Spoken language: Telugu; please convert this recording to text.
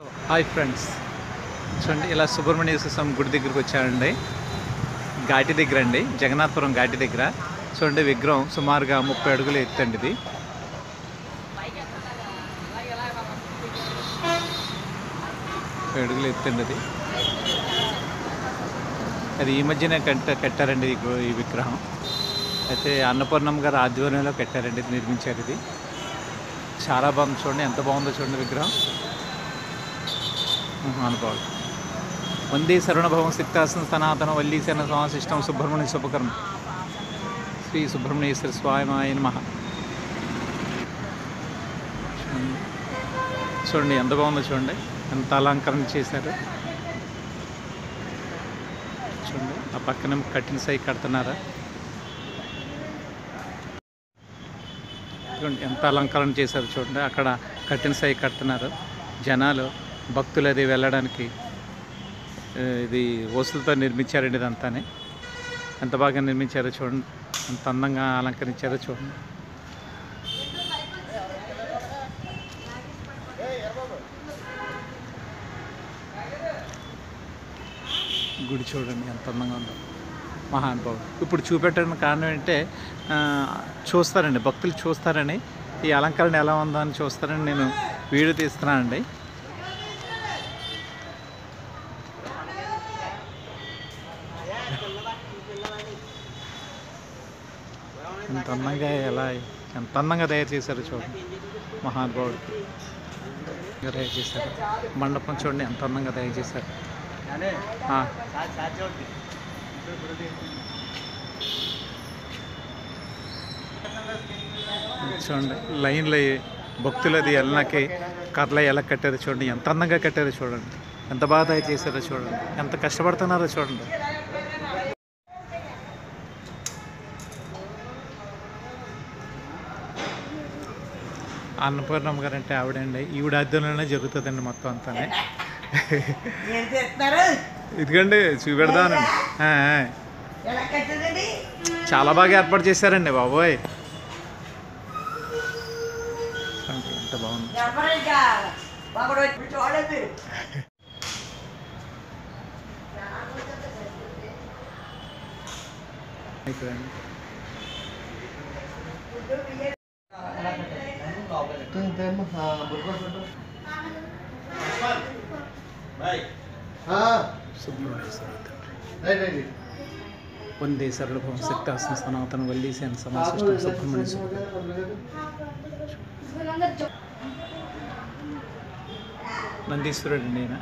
Hi friends. చూడండి ఇలా సుబ్రహ్మణ్య స్వామి గుడి దగ్గరికి వచ్చానండి ఘాటి దగ్గర అండి జగన్నాథపురం ఘాటి దగ్గర. చూడండి విగ్రహం సుమారుగా ముప్పై అడుగులు ఎత్తండి ఇది ముప్పై అడుగులు ఎత్తండి అది అది ఈ మధ్యనే కట్ట కట్టారండి ఈ ఈ విగ్రహం. అయితే అన్నపూర్ణమ్మ గారు ఆధ్వర్యంలో కట్టారండి ఇది నిర్మించారు ఇది. చాలా బాగుంది చూడండి ఎంత బాగుందో చూడండి విగ్రహం. మహానుభావుడు. వందే శరణభవం సిక్తాసన సనాతన వల్లీశరణ సమాశిష్టం సుబ్రహ్మణ్య శుభకర్మ. శ్రీ సుబ్రహ్మణ్యేశ్వర స్వామి నమ. చూడండి ఎంత బాగుందో చూడండి. ఎంత అలంకరణ చేశారు. చూడండి ఆ పక్కన కట్టిన సై కడుతున్నారా? చూడండి ఎంత అలంకరణ చేశారు చూడండి. అక్కడ కట్టిన సై కడుతున్నారు జనాలు. భక్తులు అది వెళ్ళడానికి ఇది వస్తువులతో నిర్మించారండి ఇదంతానే. ఎంత బాగా నిర్మించారో చూడండి. ఎంత అందంగా అలంకరించారో చూడండి. గుడి చూడండి ఎంత అందంగా ఉందో. మహానుభావుడు ఇప్పుడు చూపెట్టడానికి కారణం ఏంటంటే చూస్తారండి. భక్తులు చూస్తారని ఈ అలంకరణ ఎలా ఉందో అని చూస్తారని నేను వీడియో తీస్తున్నానండి. ఎంత అందంగా ఎలా ఎంత అందంగా తయారు చేశారో చూడండి మహానుభావుడికి. తయారు చేశారు. మండపం చూడండి ఎంత అందంగా తయారు చేశారు. ఆ, చూడండి లైన్లో భక్తులది ఎల్లకి కర్రలు ఎలా కట్టారో చూడండి ఎంత అందంగా కట్టారో చూడండి. ఎంత బాగా తయారు చేశారో చూడండి. ఎంత కష్టపడుతున్నారో చూడండి. అన్నపూర్ణమ్మ గారు అంటే ఆవిడండి. ఈవిడ ఆధ్వర్యంలోనే జరుగుతుందండి మొత్తం చేస్తున్నారు? ఇదిగండి కట్టదండి? చాలా బాగా ఏర్పాటు చేశారండి బాబోయ్. ఎంత బాగుంది. ఇక్కడ సుబ్రహ్మణ్యేశ్వర తండ్రి. వందే సరళభవం శక్తాసన సనాతన వల్లీసేన సమాశిష్టం సుబ్రహ్మణ్యేశ్వర నందీశ్వరుడు అండి ఈయన